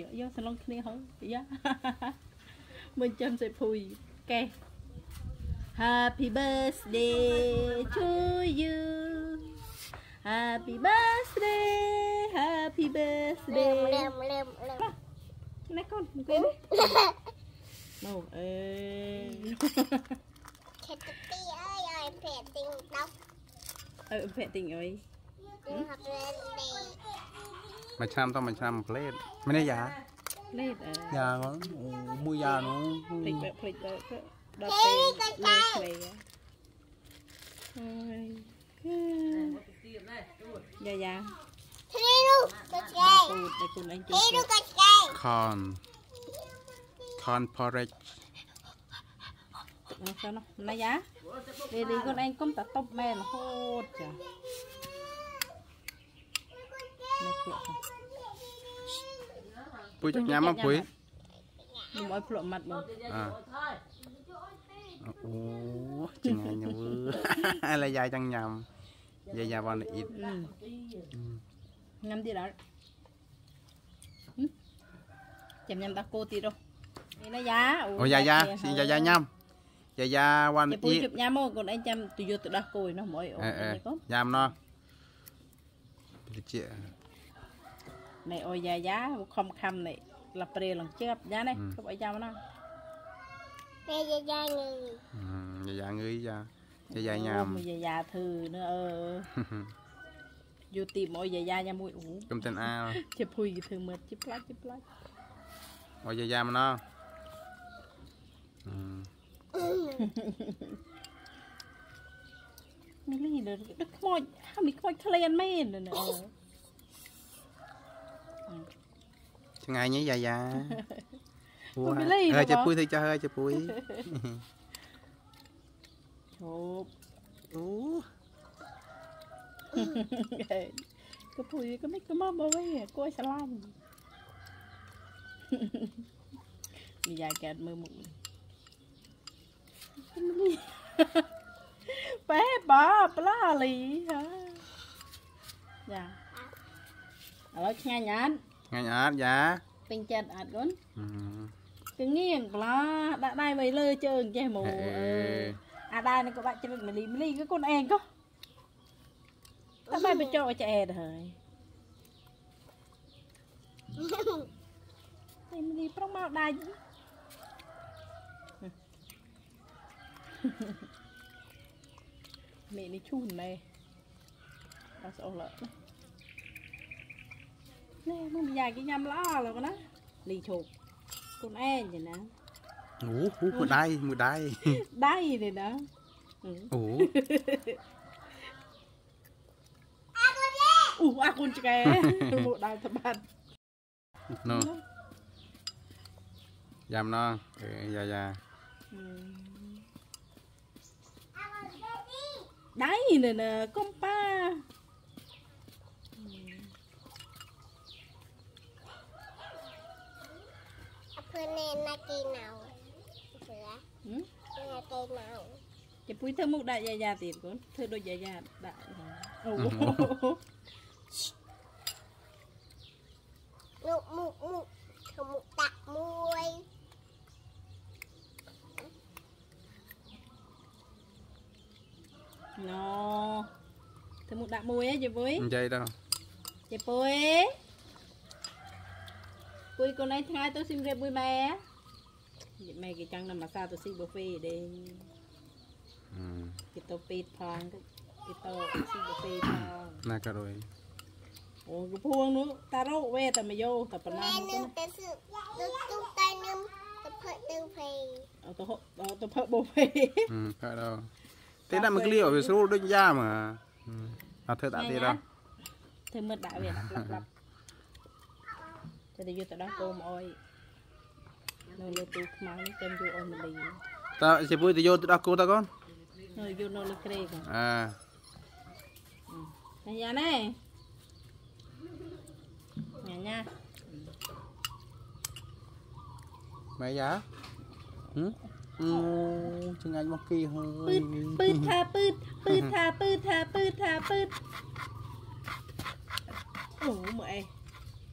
យកយកសឡុងគ្នាហើយយ៉ាមើលចាំសេភុយកែ Happy birthday to you Happy birthday Happy លឿ birthday មលឿមលឿមលឿមណែកូនអង្គុយនេះមកអេខេតទីអើយឲ្យព្រែទីងដប់អើភ័ក្រទិញអុយគឺហាប់រេនដេ មួយឆ្នាំទៅមួយឆ្នាំផ្លេតមិននេះយ៉ាលេតអើយ៉ាហ្នឹងអូមួយយ៉ានោះភ្លេចបើភ្លេចបើក៏ដល់ពេលលេខលេខហើយយ៉ាយ៉ាធ្រីនោះក៏ឆ្កែពូតតែគុណឯងជួធ្រីបនោះក៏ឆ្កែខនខន porridge ទឹកនោះសិនណាយ៉ាពេលនេះគុណឯងគុំតាតុបមែនរហូតចា នេះភ្លក់ពុយចុចញ៉ាំមកពុយខ្ញុំឲ្យភ្លក់ម៉ាត់មកអ่าអូចង្អាញ់វើឥឡូវយាយចង់ញ៉ាំយាយយ៉ាវ៉ាន់អ៊ីតញ៉ាំទៀតអត់ចាំញ៉ាំតាគោទៀតហ៎នេះណាយ៉ាអូយាយ៉ាស៊ីយាយ៉ាញ៉ាំយាយ៉ាវ៉ា ន់ចាំពុអ៊ីយតជប់ញ៉ាំមកកូនឯងចាំទៅយកទៅដោះគោឯនោះមកអីអូអេអេនកូនញ៉ាំណោះតិចណែអូយ៉ាយ៉ាខំខំនេះឡាព្រេលងជើបយ៉ានេះគប់ឲ្យចាំណាពេលយាយងើយាយ៉ាងើយយ៉ាយាយ៉ាញ៉ាំយាយ៉ាធ្វើ nữa អឺយកទីមកយាយ៉ាញ៉ាំមួយអូគុំតិនអាលជាភុយគេធ្វើមើលជាផ្លាច់ជាផ្លាច់អូយាយ៉ាមកណោះនេះលីដឹកខ្មោចហើយមានខ្មោចក្លៀនមែនណ៎អឺ ឆ្ងាញ់ហីយាយ៉ាពុយមីលីហើយរបស់ជាពុយទៅចាស់ហើយជាពុយជប់អូក៏ភុយក៏មិនក៏មកមកវិញគួរស្រឡាញ់និយាយកើតមើលមុខបែបាប្លាលីហាយ៉ាឥឡូវឆ្ងាញ់អត់ ឆ្ងាញ់អត់យ៉ាពេញចិត្តអត់កូនអឺគឺងៀងប្លាដាក់ដៃໄວលើជើងចេះមកអឺអាដែរនេះក៏បាក់ជ្រិតម្លីម្លីក៏កូនឯងក៏តែបែបបញ្ចុះឲ្យឆ្អែតហើយតែម្លីប្រុងមកដាច់នេះនេះឈូនណែដល់ស្អុះឡើ ណែមកយ៉ាគេញ៉ាំល្អឡើណាលីឈប់កូនឯងទេណាអូមួយដៃមួយដៃដៃទេណាអឺអូអូអាកូនឆ្កែមកដល់ទៅបាត់នោះយ៉ាំណោះអេយ៉ាយ៉ាដៃនេះណាកុំប៉ា នេណាគីណៅស្រាហឹមណាគីណៅចាំពុយធ្វើមុខដាក់យាយ៉ាទៀតកូនធ្វើដូចយាយ៉ាដាក់អូនុកមុខមុខធំដាក់មួយណូធ្វើមុខដាក់មួយហ៎ចាំពុយនិយាយដល់ចាំពុយ ពួយកូនឯងថ្ងៃទៅស៊ីមរៀបមួយម៉ែនិយាយម៉ែគេចង់ដល់មកសាទៅស៊ីប៊ូហ្វេដែរគេទៅពេទ្យផងគេទៅស៊ីប៊ូហ្វេផងណាក៏រយអូកពួងនោះតារោវេតែមកយោតែប៉ុណ្ណាហ្នឹងទៅស៊ឺទៅទុកតែនឹងទៅផឹកទៅហ្វេអូទៅទៅផឹកប៊ូហ្វេហឹមផឹកដល់ទេដាក់មកគ្លីឲ្យវាស្រួលដូចយ៉ាមកអត់ធ្វើដាក់ទៀតដល់ធ្វើមើលដាក់វាដាក់ឡាប់ តែទៅយកទៅដោះគោមកអុយនៅលើទូខ្មៅនេះចាំយកអុយមលីតើជាពុយទៅយកទៅដោះគោតើកូននៅយកនៅលើក្រេកអើញ៉ាយ៉ាណែញ៉ាញ៉ាម៉ែយ៉ាហឹមអូឆ្ងាញ់មកគីហើពឺយតពឺតថាពឺតពឺតថាពឺតថាពឺតថាពឺតអូមើលអេ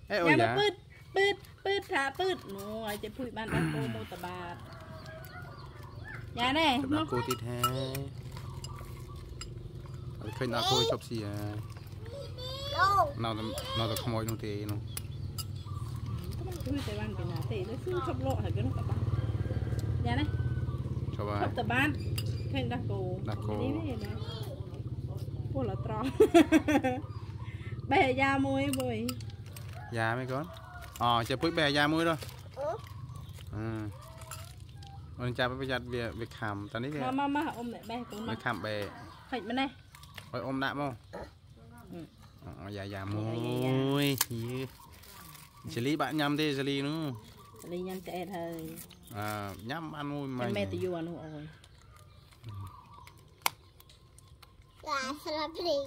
អេអូញ៉ាំយ៉ាពឺត ពឺតពឺតថាពឺតនោះឲ្យចេះភួយបានដល់គោមោតបាតយ៉ាណែទៅដាក់គោទៀតហេអត់ឃើញដាក់គោជប់ស៊ីហ៎ Đâu? នៅតែនៅតែខ្មោចនោះទេនោះភួយតែបានពីណាទេទៅស៊ូឈប់លោកហើយគេនោះក៏បានយ៉ាណែជប់ហើឈយប់តបានឃើញដាក់គោដាក់គោនេះនេះណាពលអត្រង់បេះយ៉ាមួយមួយយ៉ាមិនកូន អូចេះពុយបែយ៉ាមួយដល់ Ừ. អឺអូនចាប់ប្រយ័ត្នវាវាខំតនេះវាមកមកមកអ៊ំអ្នកបេះកូនមវាកខំបែហិចម្នេះឲ្យអ៊ំដាក់មកអឺអូយ៉ាយ៉ាមយ៉ាយ៉ាយ៉ាួយយេចលីបាក់ញ៉ាំទេចលីនោះលីញ៉ាំតែអេតហើយអឺញ៉ាំបានមួយតែមិញមេតយូអានោះអូយ Là strawberry.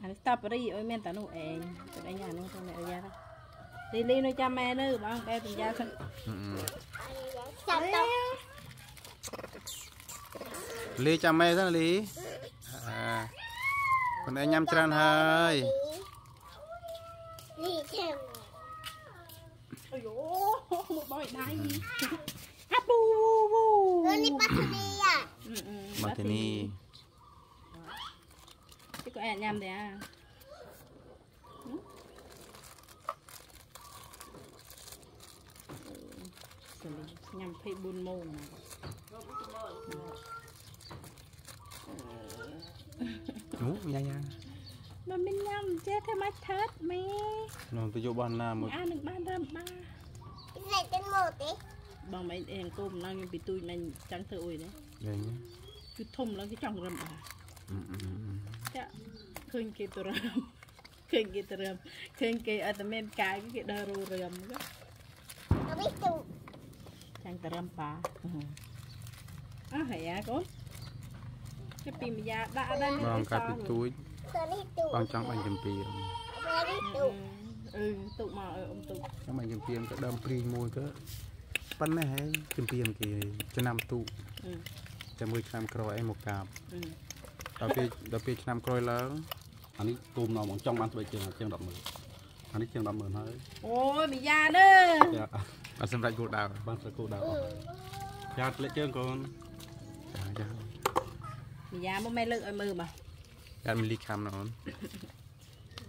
អានេះស្តាប់រីអើយមានតែនោះឯងទៅឯងអានោះទៅអ្នកអា យ៉ាលីលីនៅចាំម៉ែនៅបងបែបយ៉ាសិនអឺ Sao đâu? លីចាំម៉ែសិនលីអឺខ្លួនឯងញ៉ាំច្រើនហើយ Đi theo. អាយូមកបោយដៃអាពូវូ Rồi đi bắt đi à? មកទីនេះ chứ có ai nhầm thì à nhầm phi buôn môn này អូយ៉ាយ៉ា mà mình nhầm chết theo mắt thớt mẹ នោះទៅយកបានណាមួយ ăn được ban râm ba Cái này tên một đi. bằng mấy em cô mà đang bị tôi này chẳng thử ủi đấy វិញ cứ thùng nó cái trong râm bà អឺអឺអឺ chạ khơi kia tôi râm khơi kia tôi râm khơi kia ở tầm em cái cái đờ rù râm đó Nó biết tụ. chẳng tờ râm bà à hãy à con cái pin bây giờ đã đã បង កាត់ពីទួយ Nó đi tụ. បងចង់បាញ់ចំពី Nó đi tụ. ừ tụ mà ở ông tụ ចង់បាញ់ចំពីក៏ដើមព្រីមួយក៏ប៉ុណ្ណេះហើយចំពីគេឆ្នាំទូ ừ តែមួយឆ្នាំក្រោយអីមកកាប់ ừ ដល់ពេលដល់ពេលឆ្នាំក្រោយឡើងអានេះទូមណងបងចង់បានស្បែកជាងជាង100000អានេះជាង100000ហើយ ôi bị già đó ចាអ ត់សម្រាប់គោលដៅបានស្បែកគោដៅអស់ហើយចាធ្លាក់ជើងកូនចាចា bị già mà mày lự ở mừ mà យ៉ាត់មានលីខំណាអូន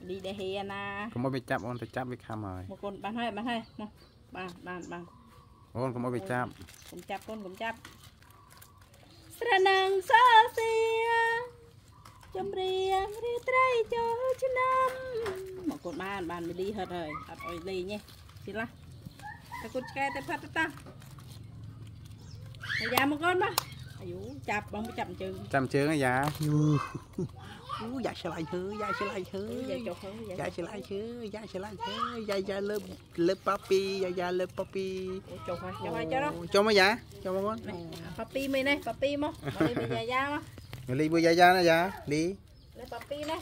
đi để hè na កុំឲ្យវាចាប់អូនទៅចាប់វាខំហើយ một con bán hơi bán hơi một bàn bàn bàn អូនកុំឲ្យវាចាប់ cũng chắp con cũng chắp sra năng sa sia chấm riêng ri trai cho chứ năm một con bàn bàn mới đi hết rồi đặt ôi đi nhé chị la cái con ke tay phát ta Mày già một con mà ai dú chắp bông chắp chừng ចាំ ជើងអាយ៉ាយូអូយ៉ាឆ្លៃហើយ៉ាឆ្លៃហើ giờ chọc hơn giờ យ៉ាឆ្លៃហើយ៉ាឆ្លៃហើយ៉ាយ៉ាលើលើប៉ាពីយ៉ាយ៉ាលើប៉ាពី chọc rồi chọc rồi cho đó ចូលមកយ៉ាចូលមក này papi mày này papi mo mày bây giờ ra mà លីមួយយ៉ាយ៉ាណាយ៉ាលី lấy papi này